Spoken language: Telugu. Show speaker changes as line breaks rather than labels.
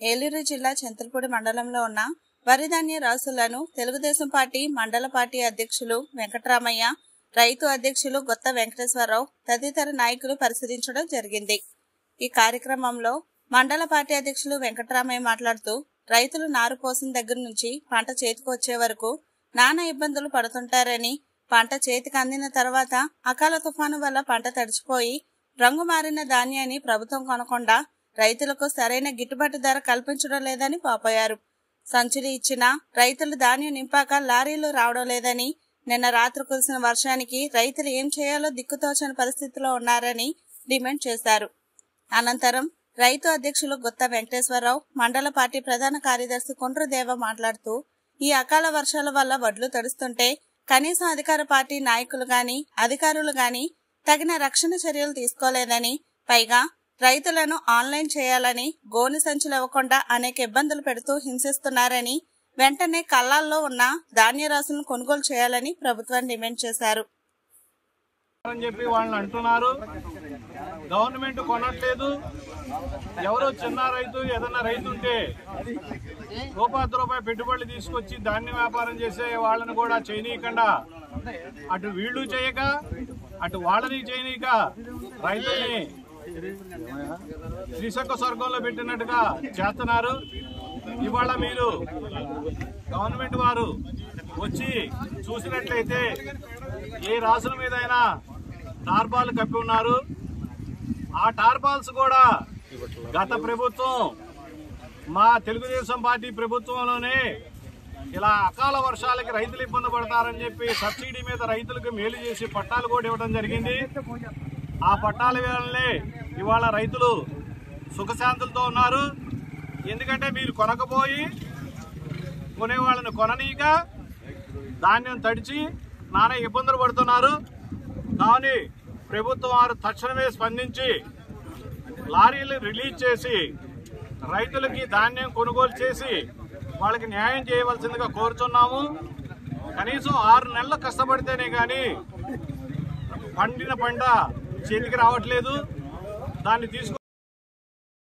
ఏలూరు జిల్లా చింతలపూడి మండలంలో ఉన్న వరిధాన్య రాసులను తెలుగుదేశం పార్టీ మండల పార్టీ అధ్యక్షులు వెంకటరామయ్య రైతు అధ్యక్షులు గొత్త వెంకటేశ్వరరావు తదితర నాయకులు పరిశీలించడం జరిగింది. ఈ కార్యక్రమంలో మండల పార్టీ అధ్యక్షులు వెంకటరామయ్య మాట్లాడుతూ రైతులు నారు పోసిన దగ్గర నుంచి పంట చేతికి వచ్చే వరకు నానా ఇబ్బందులు పడుతుంటారని పంట చేతికి అందిన తర్వాత అకాల తుఫాను వల్ల పంట తడిచిపోయి రంగు మారిన ధాన్యాన్ని ప్రభుత్వం కొనకుండా రైతులకు సరైన గిట్టుబాటు ధర కల్పించడం లేదని పాపోయారు సంచులు ఇచ్చినా రైతులు ధాన్యం నింపాక లారీలు రావడం లేదని నిన్న రాత్రి కురిసిన వర్షానికి రైతులు ఏం చేయాలో దిక్కుతోచని పరిస్థితిలో ఉన్నారని డిమాండ్ చేశారు. అనంతరం రైతు అధ్యక్షులు గుత్త వెంకటేశ్వరరావు మండల పార్టీ ప్రధాన కార్యదర్శి కుండ్రదేవ మాట్లాడుతూ ఈ అకాల వర్షాల వల్ల వడ్లు తడుస్తుంటే కనీసం అధికార పార్టీ నాయకులు గాని అధికారులు గాని తగిన రక్షణ చర్యలు తీసుకోలేదని పైగా రైతులను ఆన్లైన్ చేయాలని గోని సంచులు ఇవ్వకుండా అనేక ఇబ్బందులు పెడుతూ హింసిస్తున్నారని వెంటనే కళ్ళాల్లో ఉన్న ధాన్య రాసులను కొనుగోలు చేయాలని ప్రభుత్వాన్ని డిమాండ్ చేశారు.
అని చెప్పి వాళ్ళని అంటున్నారు. గవర్నమెంట్ కొనట్లేదు. ఎవరో చిన్న రైతు ఏదన్నా రైతు ఉంటే రూపాయి రూపాయి పెట్టుబడులు తీసుకొచ్చి ధాన్య వ్యాపారం చేసే వాళ్ళని కూడా చేయనీయకుండా అటు వీళ్ళు చేయక అటు వాళ్ళని చేయనీయక రైతుల్ని శ్రీశంఖ స్వర్గంలో పెట్టినట్టుగా చేస్తున్నారు. ఇవాళ మీరు గవర్నమెంట్ వారు వచ్చి చూసినట్లయితే ఏ రాసుల మీద అయినా టార్బాల్ కప్పి ఉన్నారు. ఆ టార్బాల్స్ కూడా గత ప్రభుత్వం మా తెలుగుదేశం పార్టీ ప్రభుత్వంలోనే ఇలా అకాల వర్షాలకి రైతులు ఇబ్బంది పడతారని చెప్పి సబ్సిడీ మీద రైతులకు మేలు చేసి పట్టాలు కూడా ఇవ్వడం జరిగింది. ఆ పట్టాల వేళనే ఇవాళ రైతులు సుఖశాంతులతో ఉన్నారు. ఎందుకంటే మీరు కొనకపోయి కొనేవాళ్ళని కొననీక ధాన్యం తడిచి నానా ఇబ్బందులు పడుతున్నారు. కానీ ప్రభుత్వం వారు తక్షణమే స్పందించి లారీలు రిలీజ్ చేసి రైతులకి ధాన్యం కొనుగోలు చేసి వాళ్ళకి న్యాయం చేయవలసిందిగా కోరుతున్నాము. కనీసం ఆరు నెలలు కష్టపడితేనే కానీ పండిన పంట చేతికి రావట్లేదు. దాన్ని తీసుకు